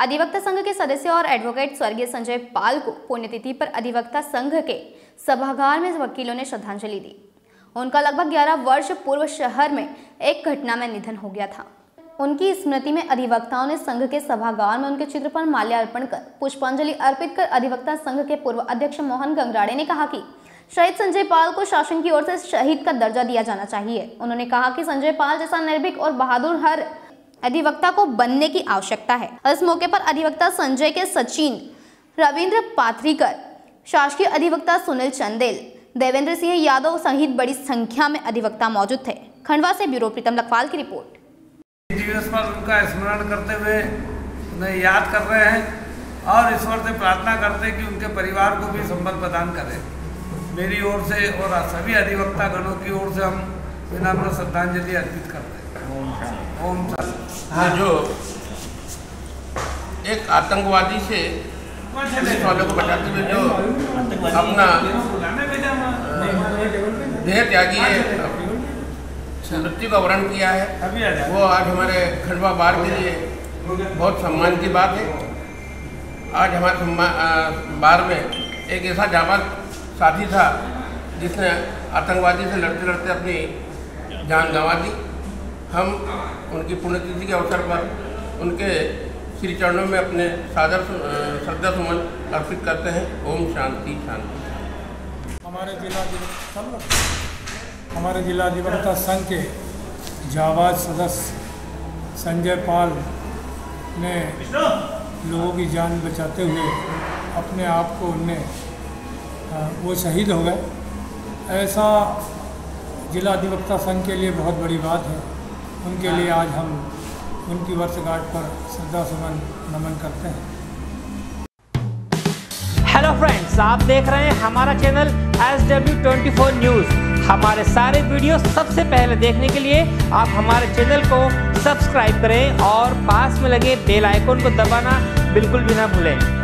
अधिवक्ता संघ के सदस्य और एडवोकेट स्वर्गीय संजय पाल को पुण्यतिथि पर अधिवक्ता संघ के सभागार में वकीलों ने श्रद्धांजलि दी। उनका लगभग 11 वर्ष पूर्व शहर में एक घटना में निधन हो गया था। उनकी स्मृति में अधिवक्ताओं ने संघ के सभागार में उनके चित्र पर माल्यार्पण कर, पुष्पांजलि अर्पित कर अधिवक्ता संघ के पूर्व अध्यक्ष मोहन गंगराड़े ने कहा कि शहीद संजय पाल को शासन की ओर से शहीद का दर्जा दिया जाना चाहिए। उन्होंने कहा कि संजय पाल जैसा निर्भीक और बहादुर हर अधिवक्ता को बनने की आवश्यकता है। इस मौके पर अधिवक्ता संजय के सचिन, रविंद्र पाथरीकर शासकीय अधिवक्ता सुनील चंदेल, देवेंद्र सिंह यादव सहित बड़ी संख्या में अधिवक्ता मौजूद थे। खंडवा से ब्यूरो प्रीतम लखवाल की रिपोर्ट। दिवस पर उनका स्मरण करते हुए उन्हें याद कर रहे हैं और ईश्वर से प्रार्थना करते हैं कि उनके परिवार को भी संबल प्रदान करें। मेरी ओर से और सभी अधिवक्ता गणों की ओर से हम विनम्र श्रद्धांजलि अर्पित करते हैं। ओम हाँ जो एक आतंकवादी से पुलिस वालों को बचाते हुए जो अपना देह त्यागी है मृत्यु का वर्ण किया है वो आज हमारे खंडवा बार के लिए बहुत सम्मान की बात है। आज हमारे बार में एक ऐसा जाबाज साथी था जिसने आतंकवादी से लड़ते लड़ते अपनी जान गंवा दी। हम उनकी पुण्यतिथि के अवसर पर उनके श्री चरणों में अपने सादर श्रद्धा सुमन अर्पित करते हैं। ओम शांति शांति। हमारे जिला अधिवक्ता हमारे जिला अधिवक्ता संघ के जावाज सदस्य संजय पाल ने लोगों की जान बचाते हुए अपने आप को उनने वो शहीद हो गए। ऐसा जिला अधिवक्ता संघ के लिए बहुत बड़ी बात है। उनके लिए आज हम उनकी वर्षगांठ पर श्रद्धा सुमन नमन करते हैं। हेलो फ्रेंड्स आप देख रहे हैं हमारा channel S W twenty four news हमारे सारे वीडियो सबसे पहले देखने के लिए आप हमारे चैनल को सब्सक्राइब करें और पास में लगे बेल आइकन को दबाना बिल्कुल भी ना भूलें।